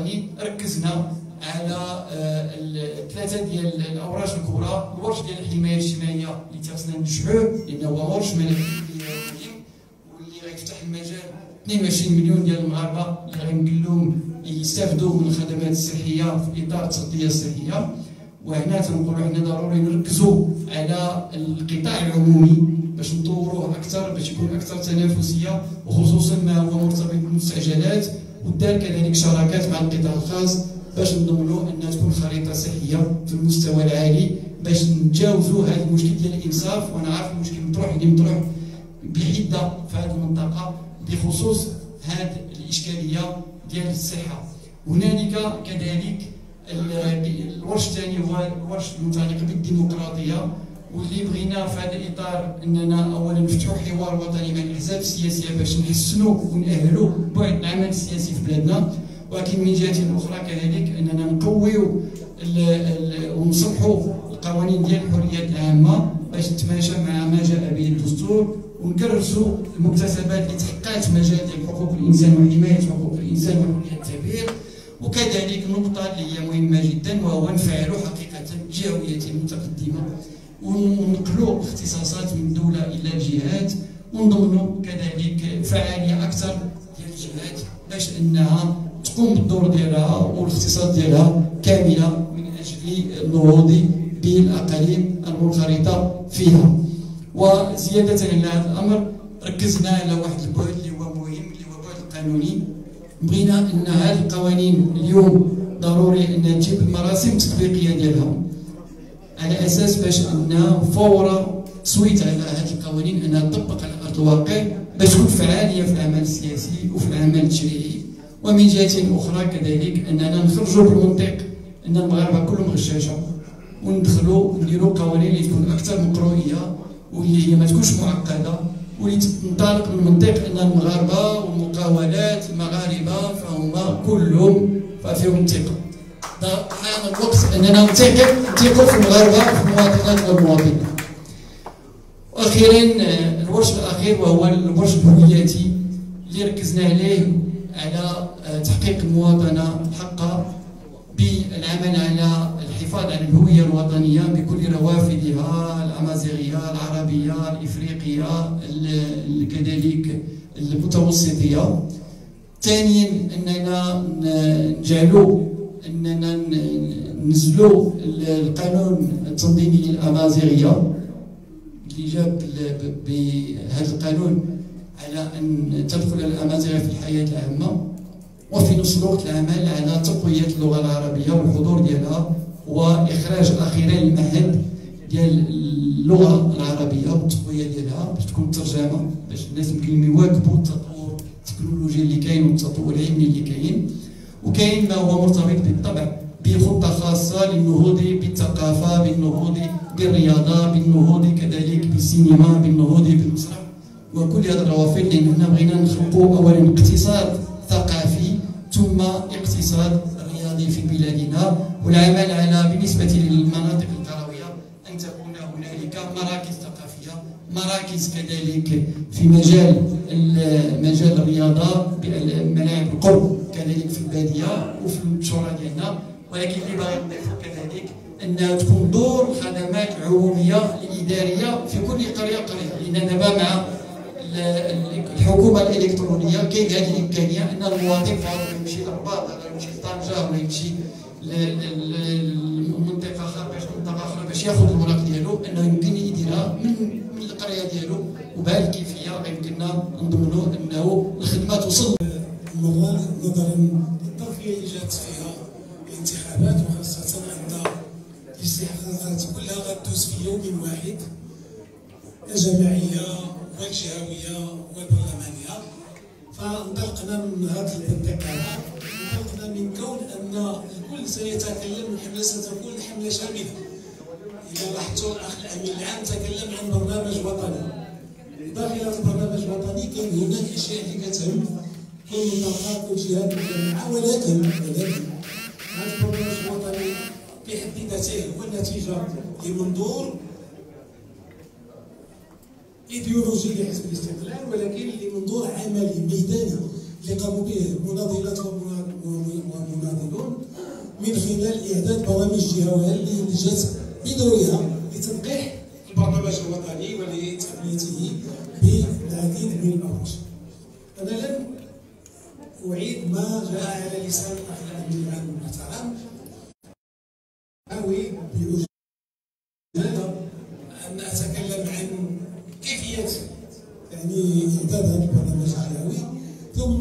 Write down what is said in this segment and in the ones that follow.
الوطني ركزنا على ثلاثة ديال الاوراج الكبرى. الورش ديال الحماية الاجتماعية اللي تيخصنا ننجحوه لأنه هو ورش ملكي واللي غيفتح المجال. 22 مليون ديال المغاربة اللي غنقول لهم يستافدوا من الخدمات الصحية في اطار التغطيه الصحية. وهنا تنقولوا حنا ضروري نركزوا على القطاع العمومي باش نطوروه أكثر باش يكون أكثر تنافسية وخصوصا ما هو مرتبط بالمستعجلات. ودار كذلك شراكات مع القطاع الخاص باش نضمنوا أنها تكون خريطة صحية في المستوى العالي باش نتجاوزوا هذا المشكل ديال الإنصاف. وأنا عارف المشكل مطروح اللي مطروح بحده في هذه المنطقة بخصوص هذه الإشكالية ديال الصحة. هنالك كذلك الورش الثاني هو الورش المتعلق بالديمقراطية. واللي بغينا في هذا الإطار أننا اولا نفتحوا حوار وطني مع الأحزاب السياسية باش نحسنوا ونأهلوا بعد العمل السياسي في بلادنا. ولكن من جهة أخرى كذلك أننا نقويوا ونصلحوا القوانين ديال الحريات العامة باش تتماشى مع ما جاء به الدستور ونكرسوا المكتسبات اللي تحققت مجال ديال حقوق الإنسان وحماية حقوق الإنسان وحريه التعبير. وكذلك نقطة اللي هي مهمة جدا وهو نفعلوا حقيقة الجهوية المتقدمة. وننقلوا اختصاصات من الدولة إلى الجهات ونضمنوا كذلك فعاليه أكثر ديال الجهات باش انها تقوم بالدور ديالها والاختصاص ديالها كامله من أجل النهوض بالاقاليم المنخرطه فيها وزياده على هذا الامر ركزنا على واحد البعد اللي هو مهم اللي هو البعد القانوني بغينا ان هذه القوانين اليوم ضروري ان تجيب المراسم التطبيقيه ديالها على أساس باش ان فور تصويت على هذه القوانين انها تطبق على أرض الواقع باش تكون فعاليه في العمل السياسي وفي العمل التشريعي ومن جهة أخرى كذلك أننا نخرجوا بالمنطق أن المغاربة كلهم غشاشة. وندخلوا نديروا قوانين اللي تكون أكثر مقروئيه واللي هي ما تكونش معقدة واللي تنطلق من منطق أن المغاربة والمقاولات المغاربة فهما كلهم فيهم الثقة. حان الوقت اننا نثق نثقوا في المغاربه وفي المواطنات والمواطنين وأخيرا الورش الأخير وهو الورش الهوياتي اللي ركزنا عليه على تحقيق المواطنة الحقة بالعمل على الحفاظ على الهوية الوطنية بكل روافدها الأمازيغية العربية الإفريقية كذلك المتوسطية. ثانيا أننا نجعلوا اننا ننزلوا القانون التنظيمي للأمازيغية اللي جاب بهذا القانون على أن تدخل الأمازيغية في الحياة العامة وفي نفس الوقت العمل على تقوية اللغة العربية والحضور ديالها واخراج أخيرا المعهد ديال اللغة العربية والتقوية ديالها باش تكون ترجمة باش الناس يمكن يواكبوا التطور التكنولوجي اللي كاين والتطور العلمي اللي كاين. وكاين ما هو مرتبط بالطبع بخطه خاصه للنهوض بالثقافة بالنهوض بالرياضة بالنهوض كذلك بالسينما بالنهوض بالمسرح. وكل هذه الروافد لأن حنا بغينا نخلقوا اولا اقتصاد ثقافي ثم اقتصاد رياضي في بلادنا. والعمل على بالنسبة للمناطق القرويه أن تكون هنالك مراكز ثقافية مراكز كذلك في مجال مجال الرياضة ملاعب القرب كذلك في البادية وفي الشورى ديالنا. ولكن اللي باغي نضيفو كذلك انها تكون دور الخدمات العموميه الاداريه في كل قريه قريه لأن دابا مع الحكومة الإلكترونية. كاين هذه الإمكانية أن المواطن فاضل يمشي للرباط ولا يمشي لطنجه ولا يمشي لمنطقة أخرى باش منطقة آخرى باش يأخذ الوراق ديالو أنه يمكن يديرها من القرية ديالو. وبهذه الكيفية يمكننا نضمنوا الكل سيتكلم الحمله ستكون حملة شاملة. إذا لاحظتوا الأخ الأمين العام تكلم عن برنامج وطني. داخل البرنامج الوطني كاين هناك أشياء اللي كتهم كاين نقاط وجهات مجتمعه ولكن ولكن هذا البرنامج الوطني في حد ذاته هو نتيجه لمنظور إيديولوجي لحزب الاستقلال ولكن لمنظور عملي ميداني اللي قاموا به مناضلات ومناضلات من خلال إعداد برامج جهويه اللي جات بدورها لتنقيح البرنامج الوطني ولتقنيته بالعديد من الابراج أنا لن أعيد ما جاء على لسان الاخ الامين العام المحترم. ناوي أن أتكلم عن كيفية يعني إعداد هذا البرنامج الجهوي ثم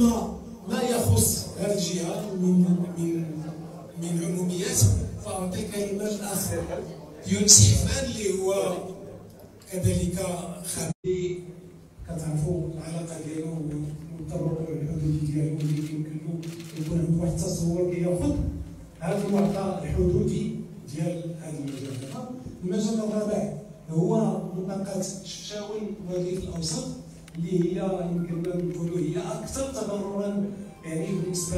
ما يخص هذه الجهه من من من عموميات فاعطي الكلمة للاخ يونس حفان اللي هو كذلك خبير. كتعرفوا العلاقة ديالو والطرق الحدودي ديالو اللي يمكن له يكون عنده واحد التصور كياخذ هذا المعطى الحدودي ديال هذا المجال المجال الرابع هو منطقه شفشاوي وادي الأوسط اللي هي يمكن نقولوا هي أكثر تضررا يعني بالنسبة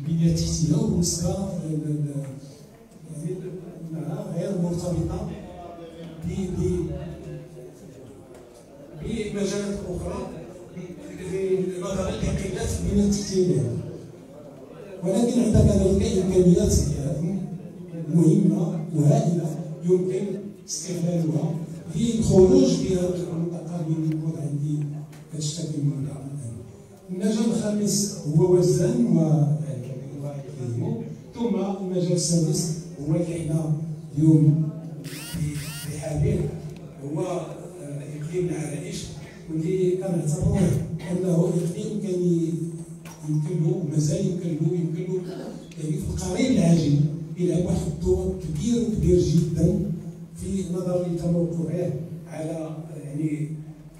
يعني وبالنسبه يعني انها غير مرتبطة بمجالات أخرى ولكن عندها كذلك امكانيات مهمة وهائلة يمكن استغلالها للخروج بهذه المنطقة من يكون عندي هذا الشكل من المجال الخامس هو وزان و ثم المجال السادس هو اللي حنا اليوم بحاله هو إقليم العرائش واللي كنعتبروه أنه إقليم كان يمكن له مازال يمكن له يمكن له يعني في القريب العاجل يلعب واحد الدور كبير وكبير جدا في نظر لتموقعه على يعني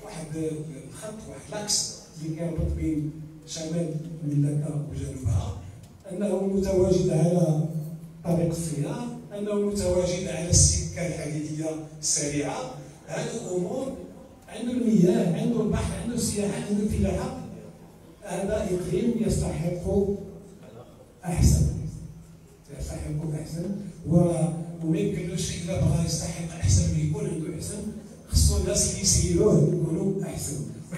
واحد الخط واحد لاكس اللي كيربط بين شمال المملكه وجنوبها أنه متواجد على طريق السيار أنه متواجد على السكة الحديدية السريعة. هذه الأمور عنده المياه عنده البحر عنده السياحة عنده الفلاحة. هذا إقليم يستحق أحسن. يستحق أحسن. وما يمكنلوش الا بغى يستحق أحسن من يكون عنده أحسن. خصو الناس اللي يسيروه يكونوا أحسن.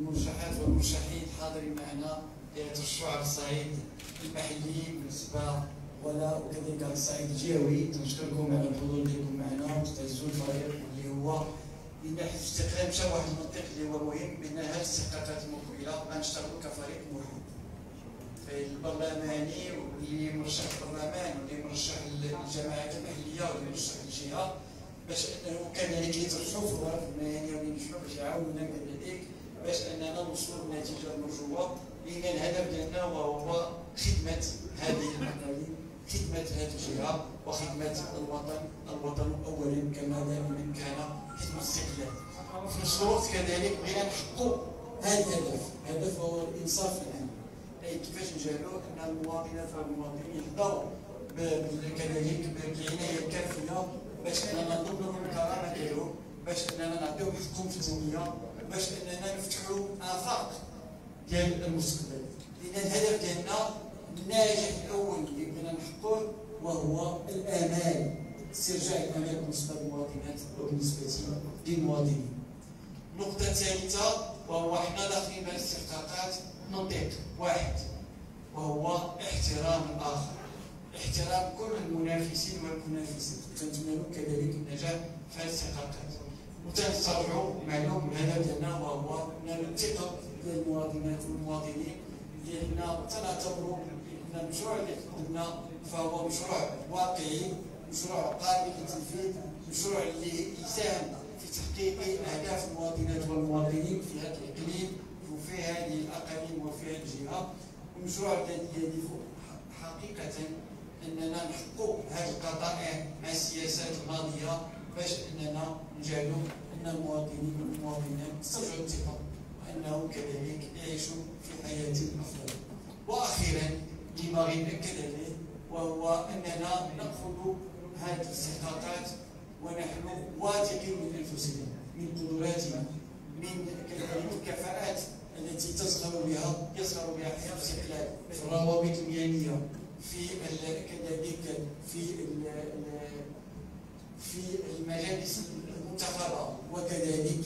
المرشحات والمرشحين حاضرين معنا ليترشحوا على الصعيد المحلي بالنسبة ولا وكذلك على الصعيد الجهوي. نشكركم على الحضور ديالكم معنا وتعزوا الفريق اللي هو من ناحيه استقلال مشى واحد المنطق اللي هو مهم من ناحيه الاستحقاقات المقبلة غنشتغلوا كفريق مرحوم. البرلماني واللي مرشح البرلمان واللي مرشح الجماعات المحلية واللي مرشح الجهة باش أنه كذلك يترشحوا في الغرف المهنية واللي يمشوا باش يعاونونا كذلك باش أننا نوصلوا للنتيجه المرجوه لأن الهدف ديالنا وهو خدمة هذه المقاولين خدمة هذه الجهة وخدمة الوطن الوطن اولا كما دائما كان خدمة الاستقلال وفي نفس الوقت كذلك بغينا نحققوا هذا الهدف. الهدف هو الإنصاف العام. أي كيفاش نجعلوا أن المواطنات والمواطنين يحضروا كذلك بالعنايه الكافيه باش أننا نضمنوا الكرامه ديالهم باش أننا نعطيهم حقهم في الدنيا باش اننا نفتحوا آفاق ديال المستقبل. لأن الهدف ديالنا الناجح الأول اللي بغينا نحققوه وهو الامان استرجاع الامان بالنسبة للمواطنات وبالنسبة للمواطنين. النقطة الثالثة وهو حنا داخلين على الاستحقاقات نطيق واحد وهو احترام الآخر. احترام كل المنافسين والمنافسات. كنتمنى كذلك النجاح في الاستحقاقات وتصرحوا معلوم هذا ديالنا وهو ان الثقة ديال المواطنات والمواطنين. حنا تنعتبروا ان المشروع اللي قدمنا فهو مشروع واقعي مشروع قابل للتنفيذ مشروع اللي يساهم في تحقيق أهداف المواطنات والمواطنين في هذا الإقليم وفي هذه الأقاليم وفي هذه الجهة. ومشروع الذي يهدف حقيقة أننا نحقق هذه القطائع مع الجزئيه وأنهم كذلك يعيشوا في حياة أفضل. وأخيرا باغي ناكد عليه وهو أننا نأخذ هذه الاستحقاقات ونحن واثقين من أنفسنا من قدراتنا من الكفاءات التي تظهر بها يظهر بها في الاستقلال في الروابط المهنيه في كذلك في في المجالس المنتخبه وكذلك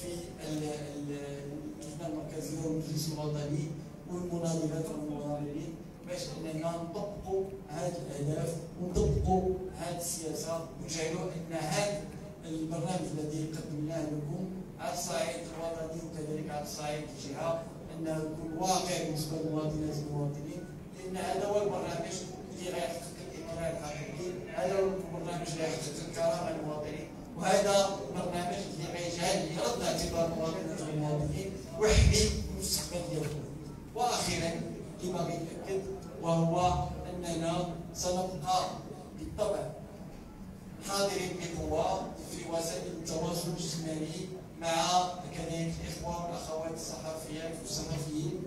في اللجنه المركزية والمجلس الوطني والمناضلات والمناضلين باش أننا نطبقوا هذه الأهداف ونطبقوا هذه السياسة ونجعلوا أن هذا البرنامج الذي قدمناه لكم على الصعيد الوطني وكذلك على الصعيد الجهة أنه يكون واقع بالنسبة للمواطنات والمواطنين لأن هذا هو البرنامج اللي غيحقق الاطلاع الحقيقي هذا هو البرنامج اللي غيحقق الكرامه للمواطنين وهذا برنامج اللي غيجعل يرد اعتبار المواطنات والمواطنين ويحمي المستقبل ديالهم وأخيرا لما غيتاكد وهو اننا سنبقى بالطبع حاضرين بقوه في وسائل التواصل الاجتماعي مع كذلك الاخوه والاخوات الصحفيات والصحفيين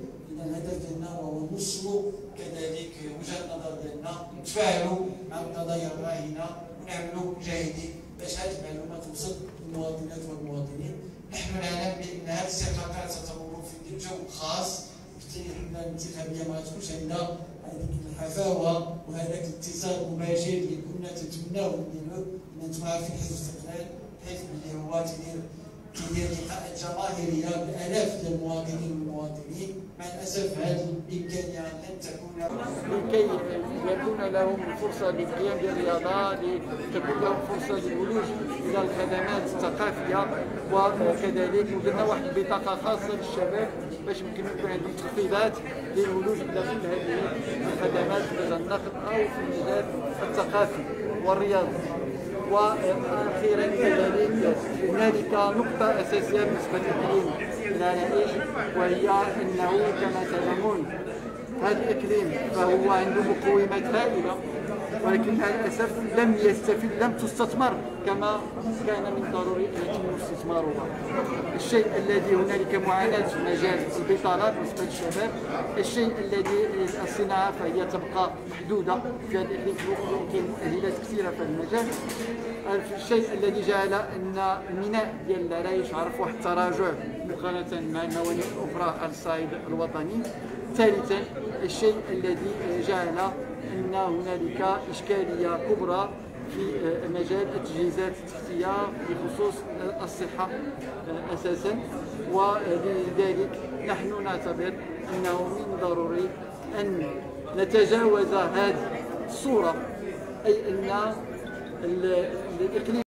الهدف ديالنا هو نوصلوا كذلك وجهه النظر ديالنا نتفاعلوا مع القضايا الراهنه ونعملوا مجاهدين باش هذه المعلومات توصل للمواطنات والمواطنين نحن نعلم بان هذه الاستحقاقات ستمر في جو خاص بالتالي الحمله الانتخابيه ما تكونش عندنا هذيك الحفاوه وهذاك الاتصال المباشر اللي كنا تتمناو نديروه أنتم عارفين حزب الاستقلال حزب اللي هو تدير كيدير لقاءات جماهيريه بالاف ديال المواطنين والمواطنين مع الاسف هذه الإمكانية لن تكون لكي يكون لهم الفرصه للقيام بالرياضة لتكون لهم فرصة للولوج إلى الخدمات الثقافية وكذلك وجدنا واحد البطاقه خاصة للشباب باش يمكن يكون عندهم تخفيضات للولوج إلى مثل هذه الخدمات في النقد أو في المجال الثقافي والرياضي. وأخيرا كذلك هنالك نقطة أساسية بالنسبة للاقليم العرائش وهي إنه كما تعلمون هذا الاقليم فهو عنده مقومات هائله ولكن الأسف لم يستفد لم تستثمر كما كان من ضروري أن يتم استثمارها. الشيء الذي هنالك معاناة في مجال البطالات بالنسبة للشباب، الشيء الذي الصناعة فهي تبقى محدودة في هذا يمكن تاهيلات كثيرة في المجال. الشيء الذي جعل أن الميناء ديال العرايش عرف واحد التراجع مقارنة مع الموانئ الأخرى على الصعيد الوطني. ثالثا الشيء الذي جعل أن هنالك إشكالية كبرى في مجال التجهيزات التحتية بخصوص الصحة أساسا ولذلك نحن نعتبر أنه من ضروري أن نتجاوز هذه الصورة أي أن الإقليم